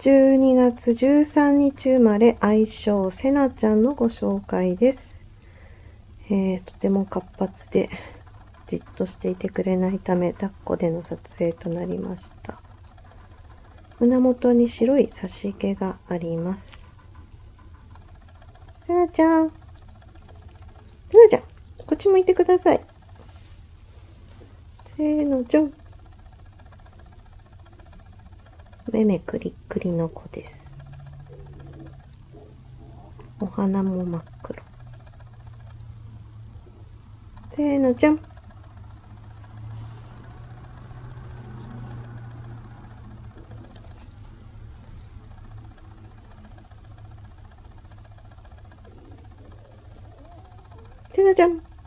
12月13日生まれ愛称せなちゃんのご紹介です、えーとても活発でじっとしていてくれないため抱っこでの撮影となりました。胸元に白い差し毛があります。せなちゃん。せなちゃんこっち向いてください。せーのじゃん。目目くりっくりの子です。お花も真っ黒。せーの、じゃん。せーの、じゃん。